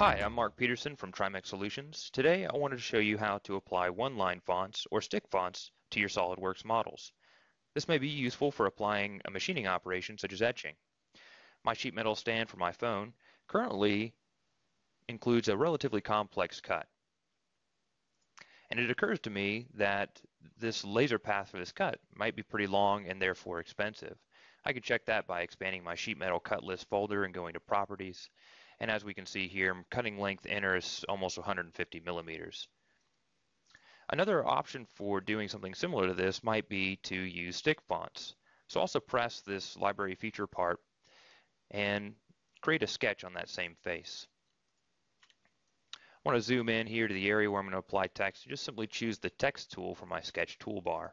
Hi, I'm Mark Peterson from TriMech Solutions. Today I wanted to show you how to apply one-line fonts or stick fonts to your SOLIDWORKS models. This may be useful for applying a machining operation such as etching. My sheet metal stand for my phone currently includes a relatively complex cut. And it occurs to me that this laser path for this cut might be pretty long and therefore expensive. I could check that by expanding my sheet metal cut list folder and going to properties. And as we can see here, cutting length inner is almost 150 millimeters. Another option for doing something similar to this might be to use stick fonts. So also press this library feature part and create a sketch on that same face. I want to zoom in here to the area where I'm going to apply text. Just simply choose the text tool from my sketch toolbar.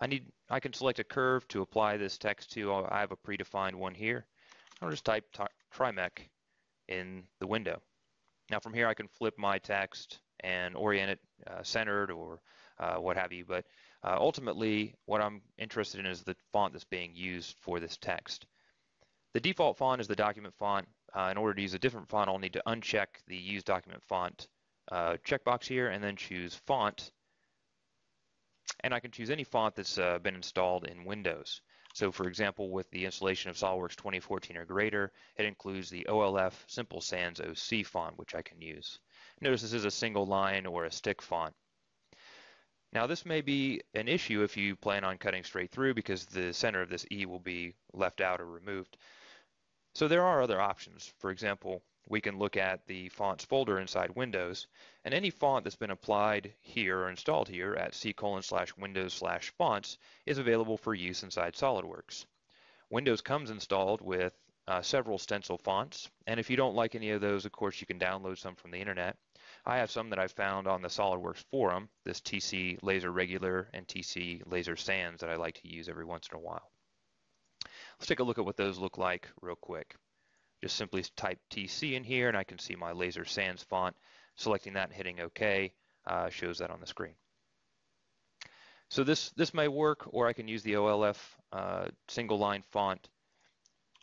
I need I can select a curve to apply this text to. I have a predefined one here. I'll just type TriMech in the window. Now from here I can flip my text and orient it uh, centered or uh, what have you, but uh, ultimately what I'm interested in is the font that's being used for this text. The default font is the document font. Uh, in order to use a different font, I'll need to uncheck the Use Document Font uh, checkbox here and then choose Font. And I can choose any font that's uh, been installed in Windows. So for example, with the installation of SOLIDWORKS 2014 or greater, it includes the OLF Simple Sans OC font, which I can use. Notice this is a single line or a stick font. Now this may be an issue if you plan on cutting straight through because the center of this E will be left out or removed. So there are other options. For example, we can look at the fonts folder inside Windows, and any font that's been applied here or installed here at c colon slash windows slash fonts is available for use inside SOLIDWORKS. Windows comes installed with uh, several stencil fonts, and if you don't like any of those, of course, you can download some from the internet. I have some that I found on the SOLIDWORKS forum, this TC Laser Regular and TC Laser Sans that I like to use every once in a while. Let's take a look at what those look like real quick. Just simply type TC in here and I can see my Laser Sans font. Selecting that and hitting OK uh, shows that on the screen. So this, this may work or I can use the OLF uh, single line font,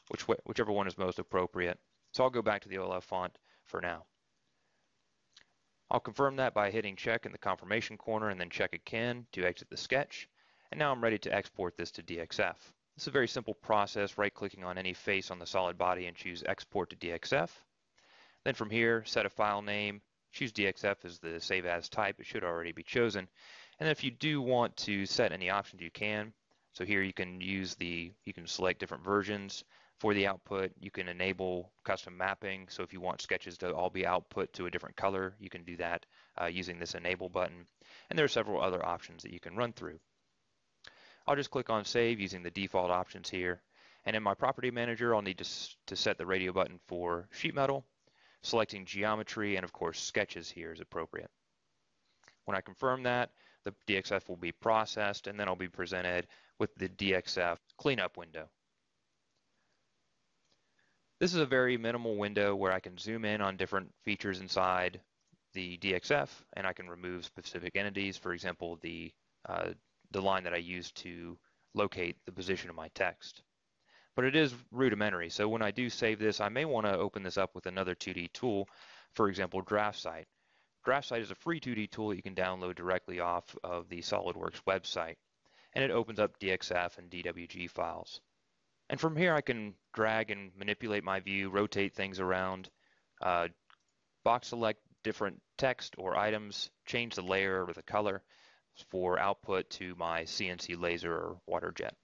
which, whichever one is most appropriate. So I'll go back to the OLF font for now. I'll confirm that by hitting check in the confirmation corner and then check again to exit the sketch. And now I'm ready to export this to DXF. Is a very simple process, right-clicking on any face on the solid body and choose Export to DXF. Then from here, set a file name, choose DXF as the save as type, it should already be chosen. And if you do want to set any options, you can. So here you can use the, you can select different versions for the output. You can enable custom mapping. So if you want sketches to all be output to a different color, you can do that uh, using this enable button. And there are several other options that you can run through. I'll just click on Save using the default options here. And in my Property Manager, I'll need to, to set the radio button for sheet metal, selecting geometry, and of course sketches here is appropriate. When I confirm that, the DXF will be processed, and then I'll be presented with the DXF cleanup window. This is a very minimal window where I can zoom in on different features inside the DXF, and I can remove specific entities, for example, the uh, the line that I use to locate the position of my text. But it is rudimentary, so when I do save this, I may want to open this up with another 2D tool, for example, DraftSight. DraftSight is a free 2D tool that you can download directly off of the SOLIDWORKS website, and it opens up DXF and DWG files. And from here, I can drag and manipulate my view, rotate things around, uh, box select different text or items, change the layer or the color, for output to my CNC laser or water jet.